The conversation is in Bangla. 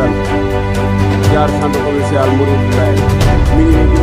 Ramadan jaar centre commercial Mouride Ndiaye mi ngi